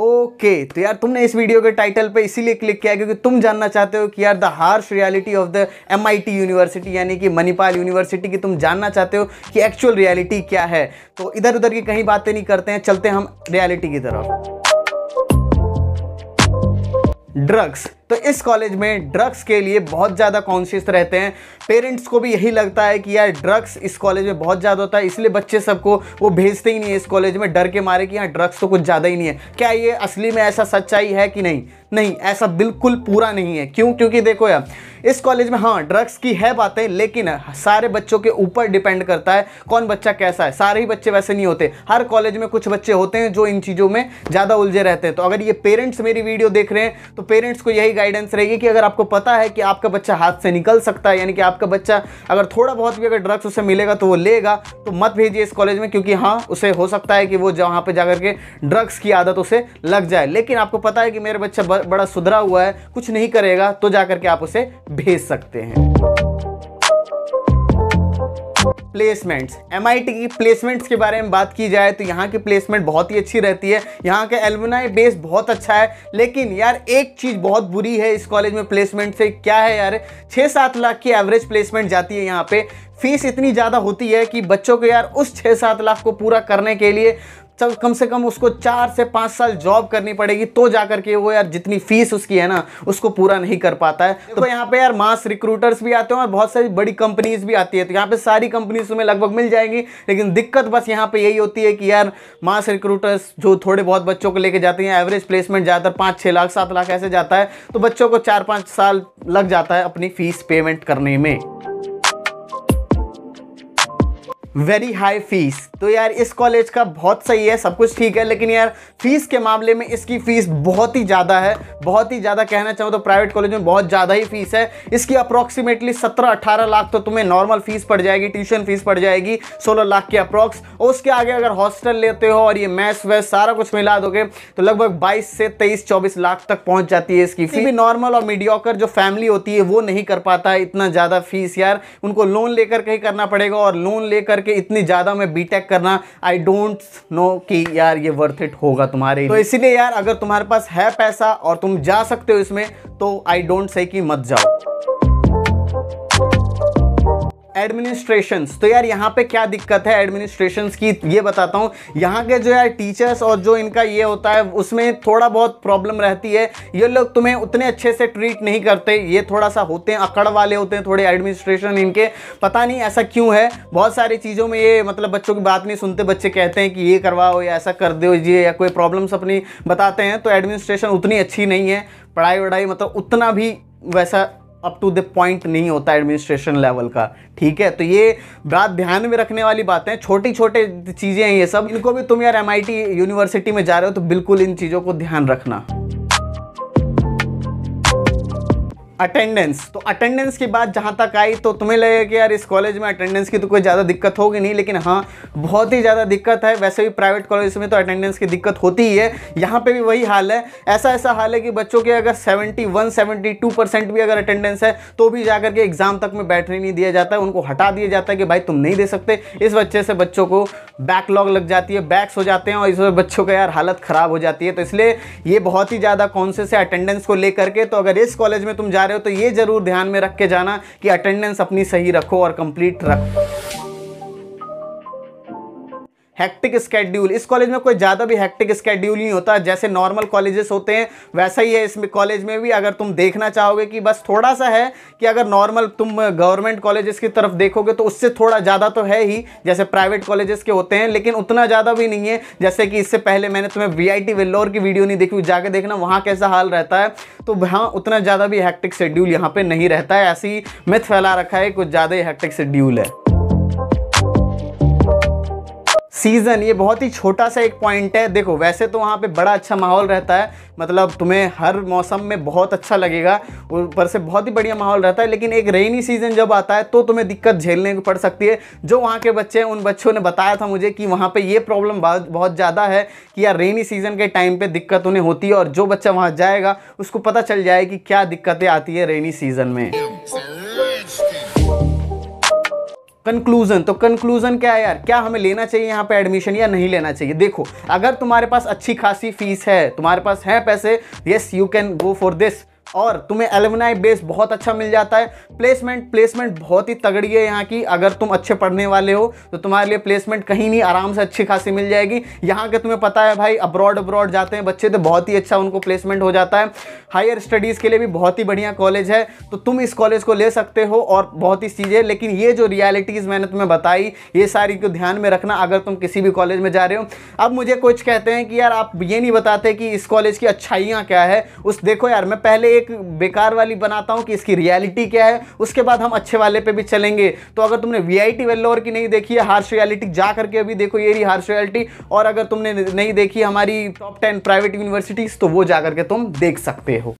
Okay तो यार तुमने इस वीडियो के टाइटल पे इसीलिए क्लिक किया क्योंकि तुम जानना चाहते हो कि यार the harsh reality of the MIT university यानी कि मणिपाल यूनिवर्सिटी की तुम जानना चाहते हो कि एक्चुअल रियलिटी क्या है। तो इधर उधर की कहीं बातें नहीं करते हैं, चलते हम रियलिटी की तरफ़। ड्रग्स तो इस कॉलेज में ड्रग्स के लिए बहुत ज़्यादा कॉन्शियस रहते हैं। पेरेंट्स को भी यही लगता है कि यार, ड्रग्स इस कॉलेज में बहुत ज़्यादा होता है, इसलिए बच्चे सबको वो भेजते ही नहीं है इस कॉलेज में, डर के मारे कि यहाँ ड्रग्स तो कुछ ज़्यादा ही नहीं है। क्या ये असली में ऐसा सच्चाई है कि नहीं? नहीं, ऐसा बिल्कुल पूरा नहीं है। क्यों? क्योंकि देखो यार, इस कॉलेज में हाँ ड्रग्स की है बातें, लेकिन सारे बच्चों के ऊपर डिपेंड करता है कौन बच्चा कैसा है। सारे ही बच्चे वैसे नहीं होते। हर कॉलेज में कुछ बच्चे होते हैं जो इन चीज़ों में ज़्यादा उलझे रहते हैं। तो अगर ये पेरेंट्स मेरी वीडियो देख रहे हैं तो पेरेंट्स को यही गाइडेंस रहेगी कि अगर आपको पता है कि आपका बच्चा हाथ से निकल सकता है, यानी कि आपका बच्चा अगर थोड़ा बहुत भी अगर ड्रग्स उसे मिलेगा तो वो लेगा तो मत भेजिए इस कॉलेज में क्योंकि हाँ उसे हो सकता है कि वो जहाँ पर जाकर के ड्रग्स की आदत उसे लग जाए। लेकिन आपको पता है कि मेरा बच्चा बड़ा सुधरा हुआ है, कुछ नहीं करेगा तो जाकर के आप उसे भेज सकते हैं। प्लेसमेंट्स एमआईटी की प्लेसमेंट्स के बारे में बात की जाए तो यहाँ की प्लेसमेंट बहुत ही अच्छी रहती है। यहाँ का एलुमनाई बेस बहुत अच्छा है। लेकिन यार एक चीज़ बहुत बुरी है इस कॉलेज में प्लेसमेंट से। क्या है यार? छः सात लाख की एवरेज प्लेसमेंट जाती है यहाँ पे। फ़ीस इतनी ज़्यादा होती है कि बच्चों को यार उस छः सात लाख को पूरा करने के लिए चल कम से कम उसको चार से पाँच साल जॉब करनी पड़ेगी तो जाकर के वो यार जितनी फ़ीस उसकी है ना, उसको पूरा नहीं कर पाता है। तो यहाँ पे यार मास रिक्रूटर्स भी आते हैं और बहुत सारी बड़ी कंपनीज़ भी आती है। तो यहाँ पे सारी कंपनीज़ इसमें लगभग मिल जाएँगी। लेकिन दिक्कत बस यहाँ पे यही होती है कि यार मास रिक्रूटर्स जो थोड़े बहुत बच्चों को लेके जाते हैं एवरेज प्लेसमेंट ज़्यादातर पाँच छः लाख, सात लाख ऐसे जाता है तो बच्चों को चार, पाँच साल लग जाता है अपनी फ़ीस पेमेंट करने में। वेरी हाई फ़ीस तो यार, इस कॉलेज का बहुत सही है, सब कुछ ठीक है, लेकिन यार फ़ीस के मामले में इसकी फ़ीस बहुत ही ज़्यादा है, बहुत ही ज़्यादा कहना चाहूँ तो प्राइवेट कॉलेज में बहुत ज़्यादा ही फ़ीस है। इसकी अप्रॉक्सीमेटली सत्रह अठारह लाख तो तुम्हें नॉर्मल फ़ीस पड़ जाएगी ट्यूशन फ़ीस पड़ जाएगी, सोलह लाख के अप्रॉक्स और उसके आगे अगर हॉस्टल लेते हो और ये मैथ्स वैस सारा कुछ मिला दोगे तो लगभग बाईस से तेईस चौबीस लाख तक पहुँच जाती है इसकी फ़ीस भी नॉर्मल और मीडियोकर जो फैमिली होती है, वो नहीं कर पाता है इतना ज़्यादा फ़ीस यार। उनको लोन लेकर के ही करना पड़ेगा और लोन लेकर करके इतनी ज़्यादा में बीटेक करना आई डोंट नो कि यार ये वर्थ इट होगा तुम्हारे तो इसीलिए यार, अगर तुम्हारे पास है पैसा और तुम जा सकते हो इसमें तो आई डोंट से कि मत जाओ। एडमिनिस्ट्रेशन तो यार यहाँ पे क्या दिक्कत है एडमिनिस्ट्रेशन की? ये बताता हूँ। यहाँ के जो यार टीचर्स और जो इनका ये होता है, उसमें थोड़ा बहुत प्रॉब्लम रहती है। ये लोग तुम्हें उतने अच्छे से ट्रीट नहीं करते। ये थोड़ा सा होते हैं, अकड़ वाले होते हैं थोड़े एडमिनिस्ट्रेशन इनके। पता नहीं ऐसा क्यों है। बहुत सारी चीज़ों में ये मतलब बच्चों की बात नहीं सुनते। बच्चे कहते हैं कि ये करवाओ, या ऐसा कर दो, ये या कोई प्रॉब्लम्स अपनी बताते हैं। तो एडमिनिस्ट्रेशन उतनी अच्छी नहीं है। पढ़ाई वढ़ाई मतलब उतना भी वैसा अप टू द पॉइंट नहीं होता एडमिनिस्ट्रेशन लेवल का, ठीक है? तो ये बात ध्यान में रखने वाली बातें छोटी छोटे चीज़ें हैं ये सब। इनको भी तुम यार एमआईटी यूनिवर्सिटी में जा रहे हो तो बिल्कुल इन चीज़ों को ध्यान रखना। अटेंडेंस तो अटेंडेंस की बात जहाँ तक आई तो तुम्हें लगेगा कि यार इस कॉलेज में अटेंडेंस की तो कोई ज़्यादा दिक्कत होगी नहीं, लेकिन हाँ बहुत ही ज़्यादा दिक्कत है। वैसे भी प्राइवेट कॉलेज में तो अटेंडेंस की दिक्कत होती ही है। यहाँ पे भी वही हाल है। ऐसा ऐसा हाल है कि बच्चों के अगर seventy one seventy two percent भी अगर अटेंडेंस है तो भी जाकर के एग्ज़ाम तक में बैठने नहीं दिया जाता है। उनको हटा दिया जाता है कि भाई तुम नहीं दे सकते। इस वजह से बच्चों को बैकलॉग लग जाती है बैक्स हो जाते हैं और इस वजह बच्चों का यार हालत ख़राब हो जाती है। तो इसलिए ये बहुत ही ज़्यादा कॉन्शियस है अटेंडेंस को लेकर के। तो अगर इस कॉलेज में तुम जा रहे हो तो ये ज़रूर ध्यान में रख के जाना कि अटेंडेंस अपनी सही रखो और कंप्लीट रखो। हैक्टिक स्केड्यूल इस कॉलेज में कोई ज़्यादा भी हैक्टिक स्केड्यूल नहीं होता। जैसे नॉर्मल कॉलेजेस होते हैं, वैसा ही है इस कॉलेज में भी। अगर तुम देखना चाहोगे कि बस थोड़ा सा है कि अगर नॉर्मल तुम गवर्नमेंट कॉलेजेस की तरफ़ देखोगे तो उससे थोड़ा ज़्यादा तो है ही, जैसे प्राइवेट कॉलेजेस के होते हैं, लेकिन उतना ज़्यादा भी नहीं है। जैसे कि इससे पहले मैंने तुम्हें वी आई वेल्लोर की वीडियो नहीं देखी, जाके देखना, वहाँ कैसा हाल रहता है। तो हाँ उतना ज़्यादा भी हैक्टिक शेड्यूल यहाँ पर नहीं रहता है। ऐसी मिथ फैला रखा है, कुछ ज़्यादा ही हैक्टिक शेड्यूल है। सीज़न, ये बहुत ही छोटा सा एक पॉइंट है। देखो, वैसे तो वहाँ पे बड़ा अच्छा माहौल रहता है। मतलब तुम्हें हर मौसम में बहुत अच्छा लगेगा। ऊपर से बहुत ही बढ़िया माहौल रहता है, लेकिन एक रेनी सीज़न जब आता है तो तुम्हें दिक्कत झेलने को पड़ सकती है। जो वहाँ के बच्चे हैं, उन बच्चों ने बताया था मुझे कि वहाँ पर ये प्रॉब्लम बहुत ज़्यादा है कि यार रेनी सीज़न के टाइम पर दिक्कत उन्हें होती है और जो बच्चा वहाँ जाएगा, उसको पता चल जाए कि क्या दिक्कतें आती है रेनी सीज़न में। कंक्लूजन तो कंक्लूजन क्या है यार? क्या हमें लेना चाहिए यहाँ पे एडमिशन या नहीं लेना चाहिए? देखो, अगर तुम्हारे पास अच्छी खासी फ़ीस है, तुम्हारे पास है पैसे yes you can go for this और तुम्हें एलमनाई बेस बहुत अच्छा मिल जाता है। प्लेसमेंट प्लेसमेंट बहुत ही तगड़ी है यहाँ की। अगर तुम अच्छे पढ़ने वाले हो तो तुम्हारे लिए प्लेसमेंट कहीं नहीं, आराम से अच्छी खासी मिल जाएगी। यहाँ के तुम्हें पता है भाई अब्रॉड अब्रॉड जाते हैं बच्चे तो बहुत ही अच्छा उनको प्लेसमेंट हो जाता है। हायर स्टडीज़ के लिए भी बहुत ही बढ़िया कॉलेज है। तो तुम इस कॉलेज को ले सकते हो और बहुत ही चीज़ें लेकिन ये जो रियलिटीज़ मैंने तुम्हें बताई, ये सारी को ध्यान में रखना अगर तुम किसी भी कॉलेज में जा रहे हो। अब मुझे कुछ कहते हैं कि यार, आप ये नहीं बताते कि इस कॉलेज की अच्छाइयाँ क्या है। उस देखो यार, मैं पहले एक बेकार वाली बनाता हूँ कि इसकी रियलिटी क्या है? उसके बाद हम अच्छे वाले पे भी चलेंगे। तो अगर तुमने वी आई की नहीं देखी है हार्श रियलिटी जा करके अभी देखो, ये रही हार्श रियलिटी और अगर तुमने नहीं देखी हमारी टॉप टेन प्राइवेट यूनिवर्सिटीज़ तो वो जा करके तुम देख सकते हो।